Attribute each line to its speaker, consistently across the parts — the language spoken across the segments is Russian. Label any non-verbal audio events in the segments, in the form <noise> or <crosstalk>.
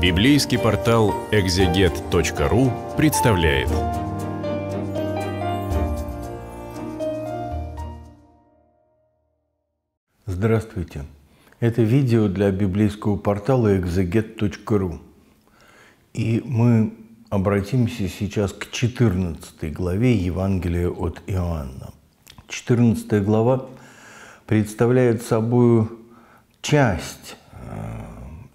Speaker 1: Библейский портал экзегет.ру представляет.
Speaker 2: Здравствуйте. Это видео для библейского портала экзегет.ру. И мы обратимся сейчас к 14 главе Евангелия от Иоанна. 14 глава представляет собой часть э,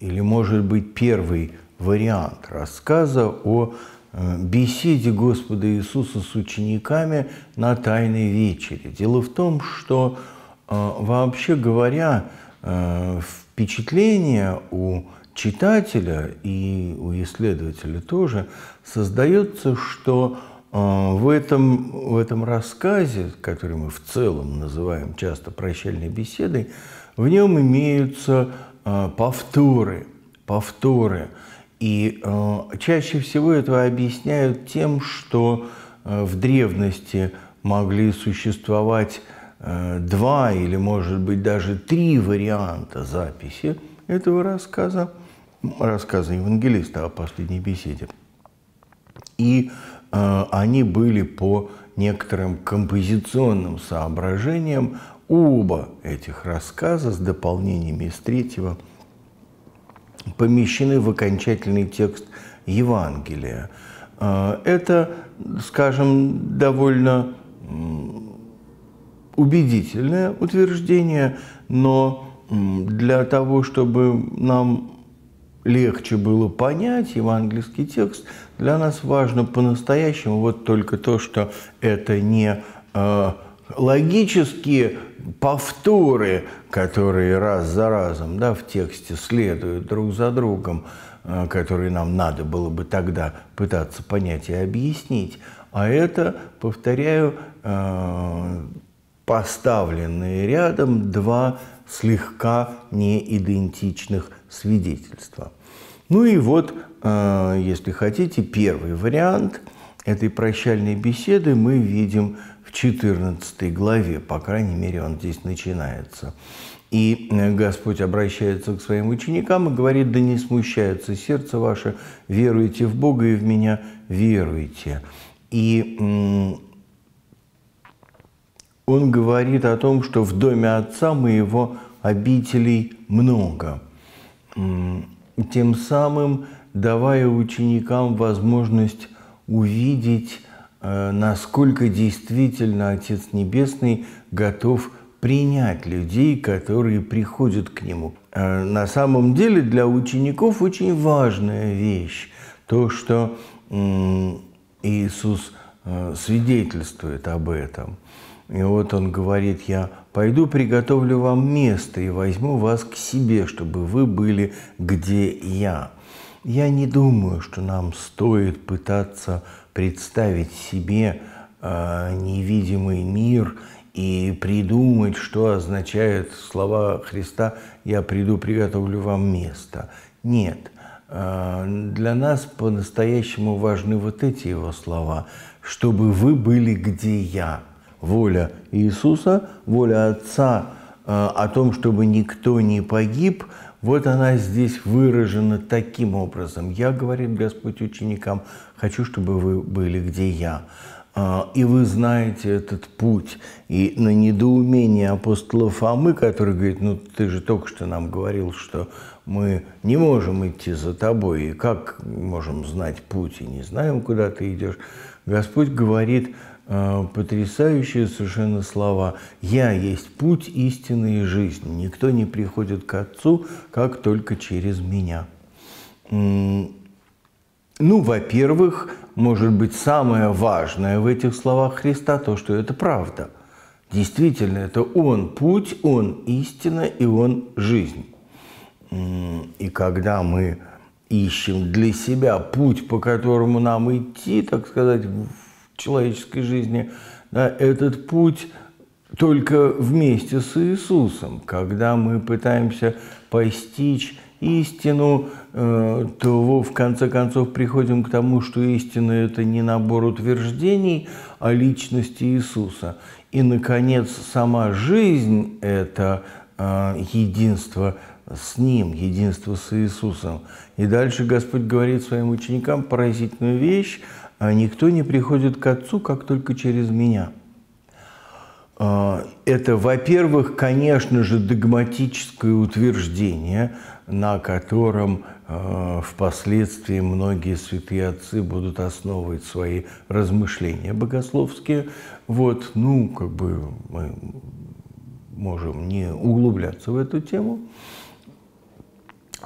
Speaker 2: или, может быть, первый вариант рассказа о э, беседе Господа Иисуса с учениками на Тайной вечере. Дело в том, что, э, вообще говоря, впечатление у читателя и у исследователя тоже создается, что в этом, в этом рассказе, который мы в целом называем часто прощальной беседой, в нем имеются э, повторы, повторы. И э, чаще всего это объясняют тем, что э, в древности могли существовать два или, может быть, даже три варианта записи этого рассказа, рассказа евангелиста о последней беседе. И они были по некоторым композиционным соображениям Оба этих рассказа с дополнениями из третьего помещены в окончательный текст Евангелия. А, это, скажем, довольно убедительное утверждение, но для того, чтобы нам легче было понять евангельский текст, для нас важно по-настоящему вот только то, что это не а, логические повторы, которые раз за разом да, в тексте следуют друг за другом, э, которые нам надо было бы тогда пытаться понять и объяснить. А это, повторяю, э, поставленные рядом два слегка неидентичных свидетельства. Ну и вот, э, если хотите, первый вариант этой прощальной беседы мы видим 14 главе, по крайней мере, он здесь начинается. И Господь обращается к своим ученикам и говорит, да не смущается сердце ваше, веруйте в Бога и в меня веруйте. И он говорит о том, что в доме Отца моего обителей много. Тем самым давая ученикам возможность увидеть насколько действительно Отец Небесный готов принять людей, которые приходят к Нему. Э, на самом деле для учеников очень важная вещь, то, что Иисус э, свидетельствует об этом. И вот он говорит, я пойду приготовлю вам место и возьму вас к себе, чтобы вы были где я. Я не думаю, что нам стоит пытаться представить себе э, невидимый мир и придумать, что означают слова Христа «Я приду, приготовлю вам место». Нет. Э, для нас по-настоящему важны вот эти его слова, чтобы вы были где я. Воля Иисуса, воля Отца э, о том, чтобы никто не погиб – вот она здесь выражена таким образом. Я, говорит Господь ученикам, хочу, чтобы вы были, где я. А, и вы знаете этот путь. И на недоумение апостола Фомы, который говорит, ну ты же только что нам говорил, что мы не можем идти за тобой, и как можем знать путь, и не знаем, куда ты идешь. Господь говорит, Э, потрясающие совершенно слова. «Я есть путь, истины и жизнь. Никто не приходит к Отцу, как только через меня». Ну, во-первых, может быть, самое важное в этих словах Христа то, что это правда. Действительно, это Он путь, Он истина и Он жизнь. И когда мы ищем для себя путь, по которому нам идти, так сказать, человеческой жизни, да, этот путь только вместе с Иисусом. Когда мы пытаемся постичь истину, э, то в конце концов приходим к тому, что истина – это не набор утверждений о личности Иисуса. И, наконец, сама жизнь – это э, единство с Ним, единство с Иисусом. И дальше Господь говорит своим ученикам поразительную вещь, «А никто не приходит к Отцу, как только через Меня. А, это, во-первых, конечно же, догматическое утверждение, на котором а, впоследствии многие святые отцы будут основывать свои размышления богословские. Вот, ну, как бы мы можем не углубляться в эту тему.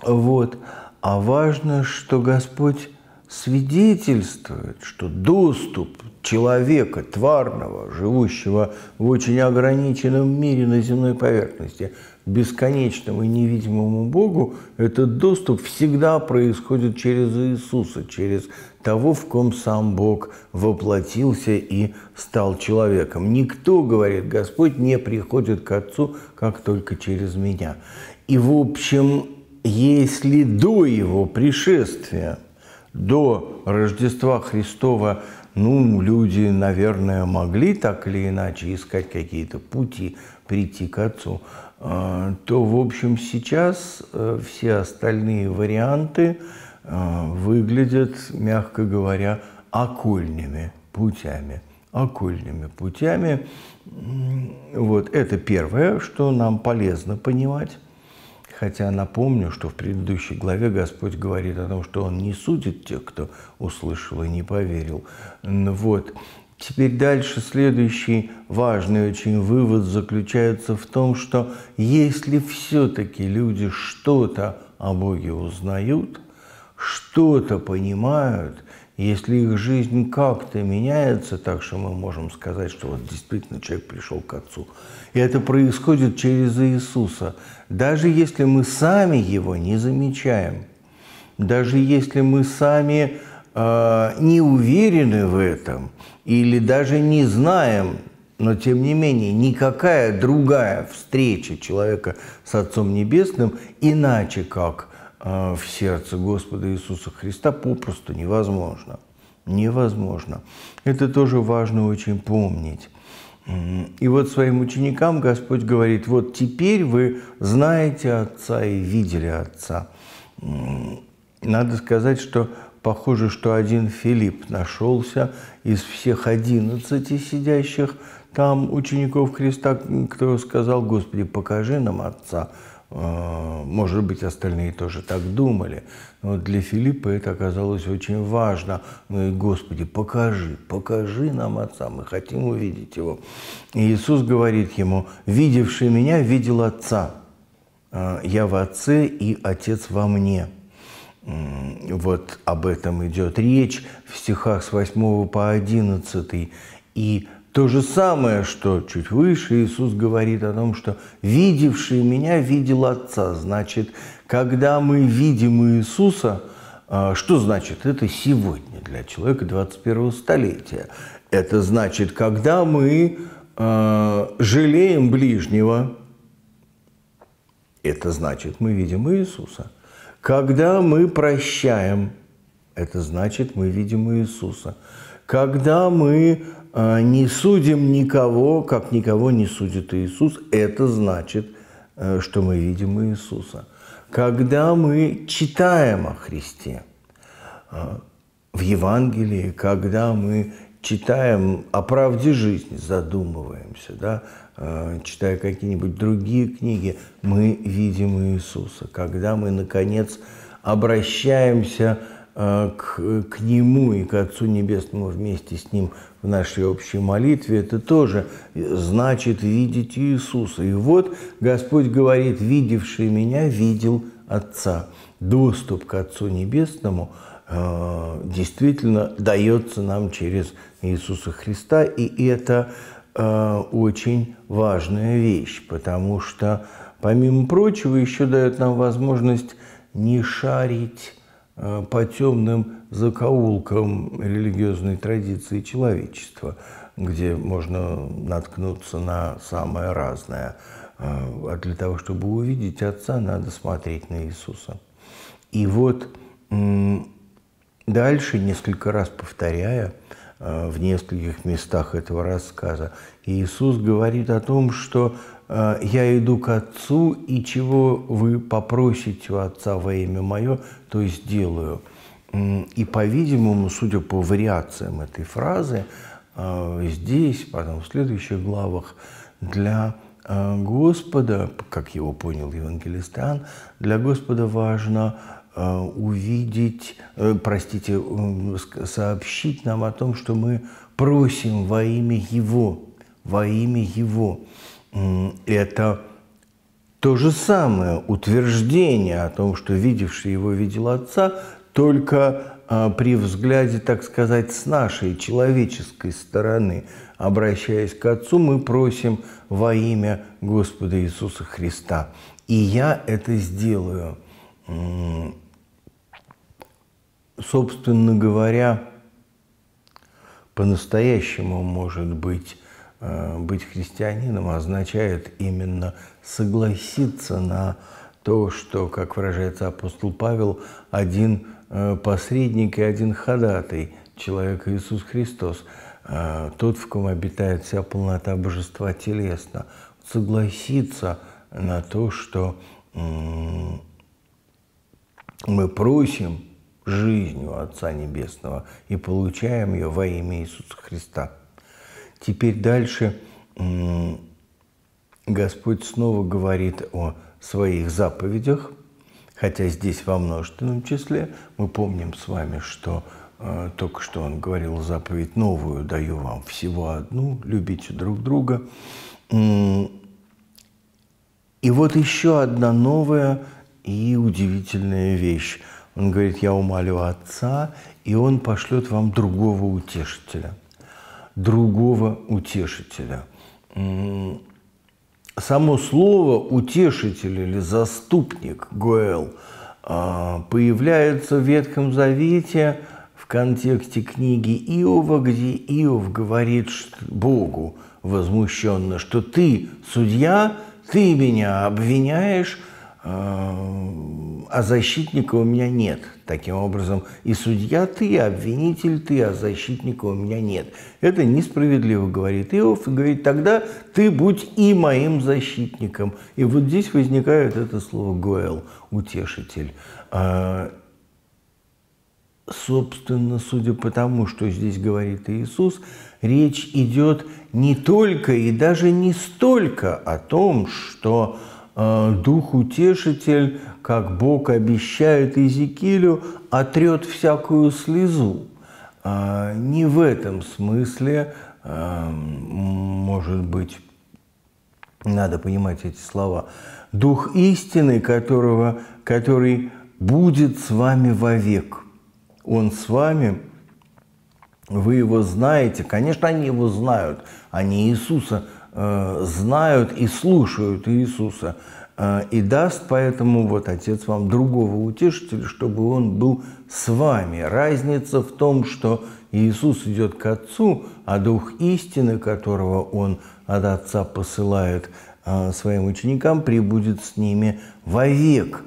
Speaker 2: Вот. А важно, что Господь свидетельствует, что доступ человека, тварного, живущего в очень ограниченном мире на земной поверхности, к бесконечному и невидимому Богу, этот доступ всегда происходит через Иисуса, через того, в ком сам Бог воплотился и стал человеком. Никто, говорит Господь, не приходит к Отцу, как только через меня. И, в общем, если до Его пришествия, до Рождества Христова, ну, люди, наверное, могли так или иначе искать какие-то пути прийти к Отцу, а, то, в общем, сейчас э, все остальные варианты – Э, выглядят, мягко говоря, окольными путями. Окольными путями. Вот это первое, что нам полезно понимать. Хотя напомню, что в предыдущей главе Господь говорит о том, что Он не судит тех, кто услышал и не поверил. Вот. Теперь дальше следующий важный очень вывод заключается в том, что если все-таки люди что-то о Боге узнают – что-то понимают, если их жизнь как-то меняется так, что мы можем сказать, что вот действительно человек пришел к Отцу. И это происходит через Иисуса. Даже если мы сами его не замечаем, даже если мы сами э, не уверены в этом или даже не знаем, но тем не менее никакая другая встреча человека с Отцом Небесным иначе как в сердце Господа Иисуса Христа попросту невозможно. Невозможно. Это тоже важно очень помнить. И вот своим ученикам Господь говорит, вот теперь вы знаете Отца и видели Отца. Надо сказать, что похоже, что один Филипп нашелся из всех одиннадцати сидящих там учеников Христа, кто сказал, Господи, покажи нам Отца. А, может быть, остальные тоже так думали. Но для Филиппа это оказалось очень важно. Ну Господи, покажи, покажи нам Отца, мы хотим увидеть Его. И Иисус говорит ему, видевший меня, видел Отца. А, я в Отце и Отец во мне. Вот об этом идет речь в стихах с 8 по 11. И то же самое, что чуть выше Иисус говорит о том, что «видевший меня видел Отца». Значит, когда мы видим Иисуса, а, что значит? Это сегодня для человека 21 столетия. Это значит, когда мы а, жалеем ближнего, это значит, мы видим Иисуса. Когда мы прощаем, это значит, мы видим Иисуса. Когда мы не судим никого, как никого не судит Иисус, это значит, э, что мы видим Иисуса. Когда мы читаем о Христе а, в Евангелии, когда мы читаем о правде жизни, задумываемся, да, а, читая какие-нибудь другие книги, мы видим Иисуса. Когда мы, наконец, обращаемся Э, к, к Нему и к Отцу Небесному вместе с Ним в нашей общей молитве, это тоже значит видеть Иисуса. И вот Господь говорит, видевший меня, видел Отца. Доступ к Отцу Небесному э, действительно дается нам через Иисуса Христа, и это э, очень важная вещь, потому что, помимо прочего, еще дает нам возможность не шарить Э, по темным закоулкам религиозной традиции человечества, где можно наткнуться на самое разное. Э, а для того, чтобы увидеть Отца, надо смотреть на Иисуса. И вот дальше, несколько раз повторяя, в нескольких местах этого рассказа. Иисус говорит о том, что «Я иду к Отцу, и чего вы попросите у Отца во имя Мое, то сделаю». И, по-видимому, судя по вариациям этой фразы, здесь, потом в следующих главах, для Господа, как его понял евангелист Иоанн, для Господа важно Э, увидеть, э, простите, сообщить нам о том, что мы просим во имя Его, во имя Его. Это то же самое утверждение о том, что видевший его видел Отца, только э, при взгляде, так сказать, с нашей человеческой стороны, обращаясь к Отцу, мы просим во имя Господа Иисуса Христа. И я это сделаю собственно говоря, по-настоящему, может быть, быть христианином означает именно согласиться на то, что, как выражается апостол Павел, один э, посредник и один ходатай, человек Иисус Христос, э, тот, в ком обитает вся полнота божества телесно, согласиться на то, что мы просим жизнью Отца Небесного и получаем ее во имя Иисуса Христа. Теперь дальше Господь снова говорит о своих заповедях, хотя здесь во множественном числе. Мы помним с вами, что э, только что Он говорил заповедь новую, даю вам всего одну, любите друг друга. И вот еще одна новая и удивительная вещь. Он говорит, я умолю Отца, и Он пошлет вам другого утешителя. Другого утешителя. Само слово «утешитель» или «заступник» Гоэл а, появляется в Ветхом Завете в контексте книги Иова, где Иов говорит Богу возмущенно, что ты судья, ты меня обвиняешь, а, защитника у меня нет. Таким образом, и судья ты, и обвинитель ты, а защитника у меня нет. Это несправедливо, говорит Иов, и говорит, тогда ты будь и моим защитником. И вот здесь возникает это слово «гоэл» – «утешитель». А, собственно, судя по тому, что здесь говорит Иисус, речь идет не только и даже не столько о том, что Дух Утешитель, как Бог обещает Иезекиилю, отрет всякую слезу. Э, не в этом смысле, э, может быть, надо понимать эти слова. Дух истины, которого, который будет с вами вовек. Он с вами, вы его знаете. Конечно, они его знают. Они Иисуса Э, знают и слушают Иисуса. Э, и даст поэтому вот Отец вам другого утешителя, чтобы он был с вами. Разница в том, что Иисус идет к Отцу, а Дух истины, которого Он от Отца посылает э, своим ученикам, прибудет с ними вовек,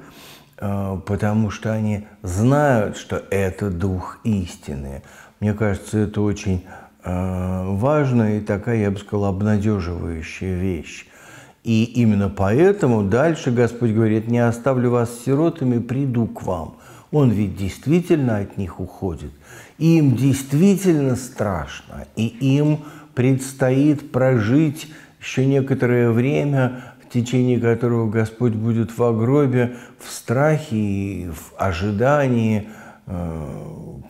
Speaker 2: потому что они знают, что это Дух истины. Мне кажется, это очень Э, важная и такая, я бы сказал, обнадеживающая вещь. И именно поэтому дальше Господь говорит, не оставлю вас сиротами, приду к вам. Он ведь действительно от них уходит. Им действительно страшно, и им предстоит прожить еще некоторое время, в течение которого Господь будет в гробе, в страхе и в ожидании – Э,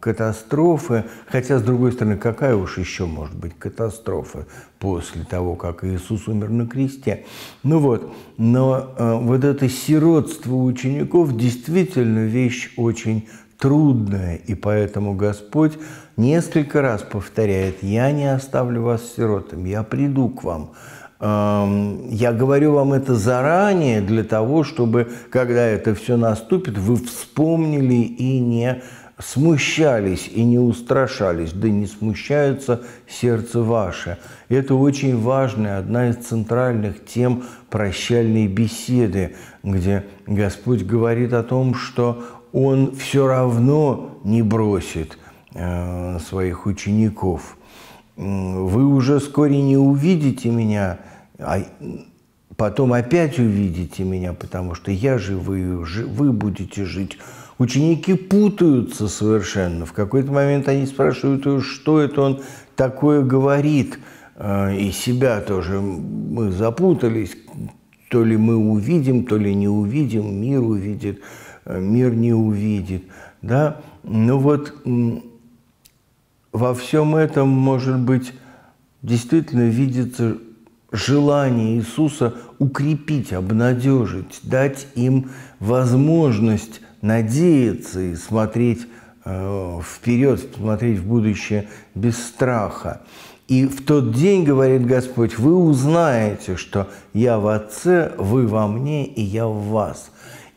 Speaker 2: катастрофы, хотя, с другой стороны, какая уж еще может быть катастрофа после того, как Иисус умер на кресте. Ну вот, но э, вот это сиротство учеников действительно вещь очень трудная, и поэтому Господь несколько раз повторяет, «Я не оставлю вас сиротами, я приду к вам». Я говорю вам это заранее для того, чтобы, когда это все наступит, вы вспомнили и не смущались и не устрашались, да не смущается сердце ваше. Это очень важная, одна из центральных тем прощальной беседы, где Господь говорит о том, что Он все равно не бросит э, своих учеников. Вы уже вскоре не увидите меня, а потом опять увидите меня, потому что я живу, вы будете жить. Ученики путаются совершенно. В какой-то момент они спрашивают, что это он такое говорит. Э, и себя тоже мы запутались. То ли мы увидим, то ли не увидим, мир увидит, э, мир не увидит. Да? Ну вот во всем этом, может быть, действительно видится желание Иисуса укрепить, обнадежить, дать им возможность надеяться и смотреть э, вперед, смотреть в будущее без страха. И в тот день, говорит Господь, вы узнаете, что я в Отце, вы во мне, и я в вас.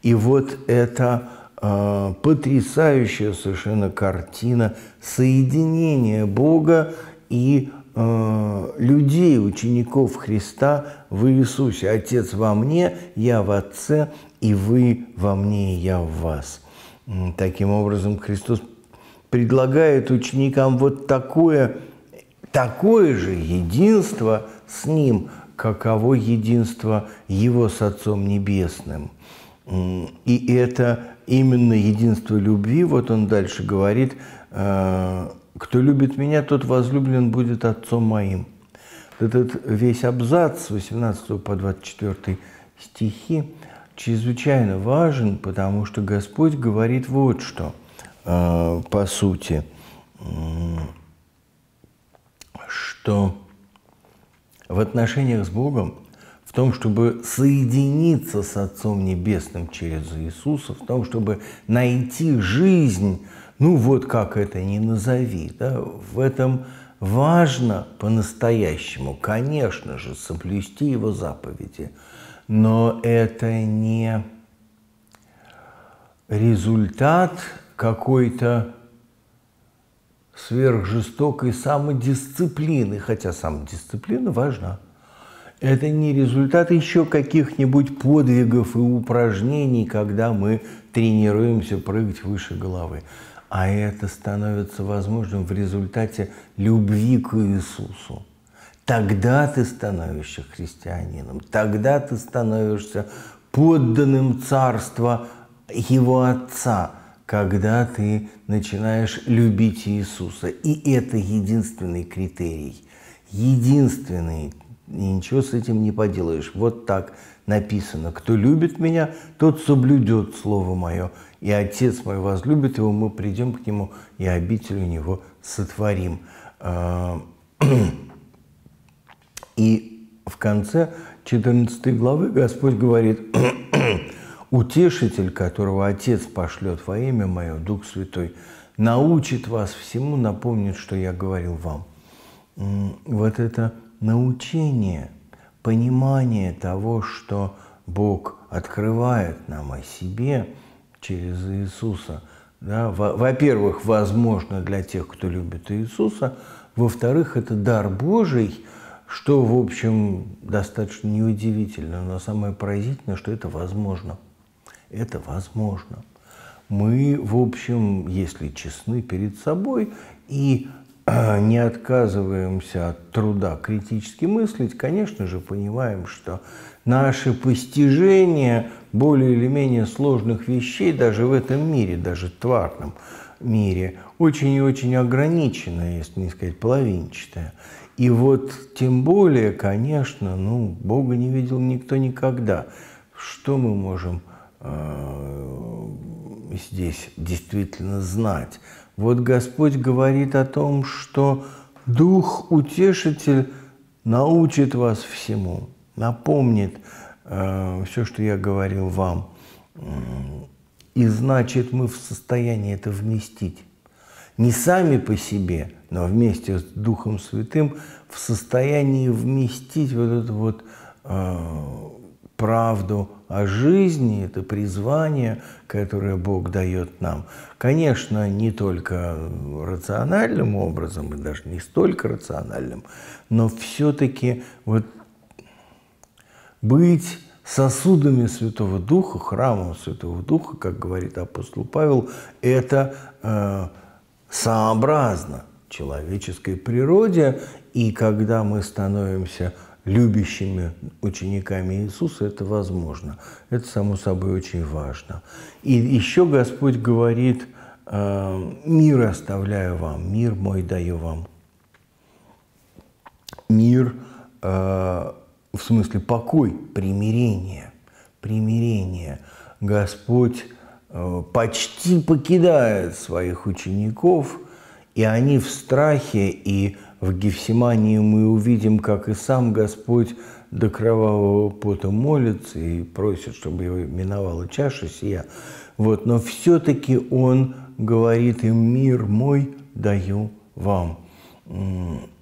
Speaker 2: И вот это э, потрясающая совершенно картина соединения Бога и э, людей, учеников Христа в Иисусе. Отец во мне, я в Отце, и вы во мне, и я в вас. Таким образом, Христос предлагает ученикам вот такое, такое же единство с Ним, каково единство Его с Отцом Небесным. И это именно единство любви, вот он дальше говорит, э, «Кто любит меня, тот возлюблен будет Отцом моим». Этот весь абзац с 18 по 24 стихи чрезвычайно важен, потому что Господь говорит вот что, э, по сути, что в отношениях с Богом, в том, чтобы соединиться с Отцом Небесным через Иисуса, в том, чтобы найти жизнь, ну вот как это ни назови, да, в этом важно по-настоящему, конечно же, соблюсти Его заповеди – но это не результат какой-то сверхжестокой самодисциплины, хотя самодисциплина важна. Это не результат еще каких-нибудь подвигов и упражнений, когда мы тренируемся прыгать выше головы. А это становится возможным в результате любви к Иисусу. Тогда ты становишься христианином, тогда ты становишься подданным царства его Отца, когда ты начинаешь любить Иисуса. И это единственный критерий, единственный, и ничего с этим не поделаешь. Вот так написано. Кто любит меня, тот соблюдет Слово Мое. И Отец мой возлюбит его, мы придем к Нему и обитель у Него сотворим. А, <clears throat> И в конце 14 главы Господь говорит, <coughs> «Утешитель, которого Отец пошлет во имя Мое, Дух Святой, научит вас всему, напомнит, что я говорил вам». Вот это научение, понимание того, что Бог открывает нам о себе через Иисуса, да, во-первых, возможно для тех, кто любит Иисуса, во-вторых, это дар Божий – что, в общем, достаточно неудивительно, но самое поразительное, что это возможно. Это возможно. Мы, в общем, если честны перед собой и не отказываемся от труда критически мыслить, конечно же, понимаем, что наше постижение более или менее сложных вещей даже в этом мире, даже тварном мире, очень и очень ограничено, если не сказать половинчатое. И вот тем более, конечно, ну, Бога не видел никто никогда. Что мы можем э, здесь действительно знать? Вот Господь говорит о том, что Дух Утешитель научит вас всему, напомнит э, все, что я говорил вам. И значит, мы в состоянии это вместить. Не сами по себе – но вместе с Духом Святым в состоянии вместить вот эту вот э, правду о жизни, это призвание, которое Бог дает нам. Конечно, не только рациональным образом, и даже не столько рациональным, но все-таки вот быть сосудами Святого Духа, храмом Святого Духа, как говорит апостол Павел, это э, сообразно человеческой природе, и когда мы становимся любящими учениками Иисуса, это возможно. Это, само собой, очень важно. И еще Господь говорит, «Э, мир оставляю вам, мир мой даю вам. Мир, э, в смысле покой, примирение, примирение. Господь э, почти покидает своих учеников, и они в страхе и в Гефсимании мы увидим, как и сам Господь до кровавого пота молится и просит, чтобы его миновала чаша сия. Вот, но все-таки он говорит им, мир мой даю вам.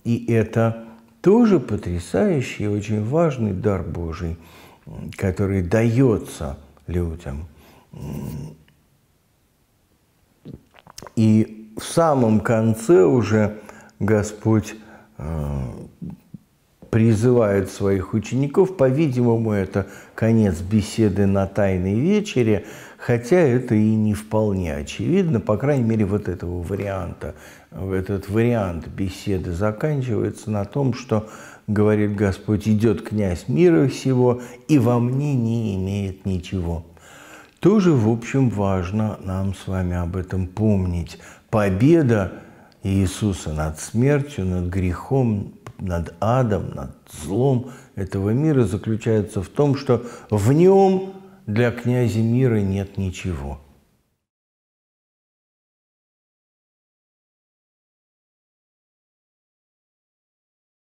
Speaker 2: И это тоже потрясающий очень важный дар Божий, который дается людям. И в самом конце уже Господь э, призывает своих учеников. По-видимому, это конец беседы на Тайной вечере, хотя это и не вполне очевидно, по крайней мере, вот этого варианта. Этот вариант беседы заканчивается на том, что, говорит Господь, идет князь мира всего, и во мне не имеет ничего. Тоже, в общем, важно нам с вами об этом помнить. Победа Иисуса над смертью, над грехом, над адом, над злом этого мира заключается в том, что в нем для князя мира нет ничего.